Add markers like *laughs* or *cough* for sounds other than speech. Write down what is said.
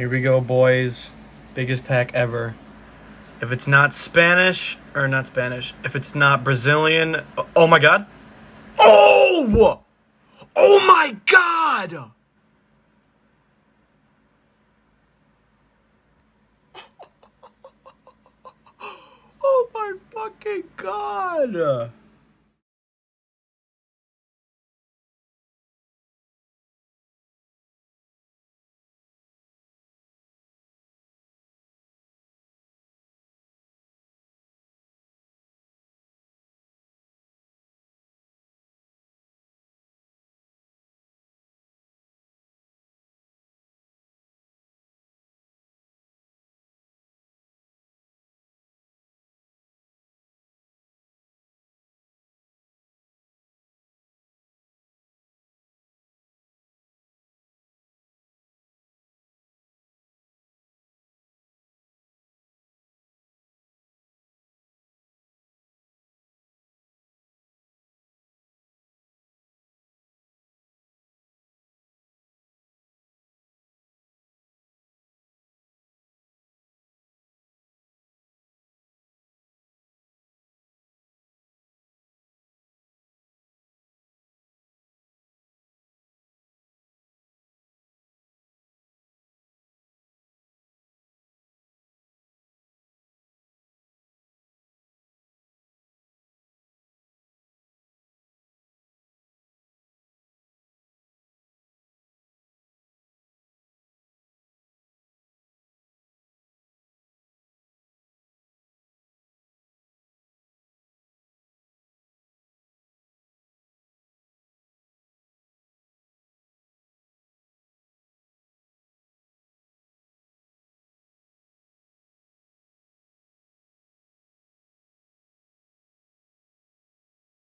Here we go, boys. Biggest pack ever. If it's not Spanish, or not Spanish, if it's not Brazilian, oh my god. Oh! Oh my god! *laughs* Oh my fucking god!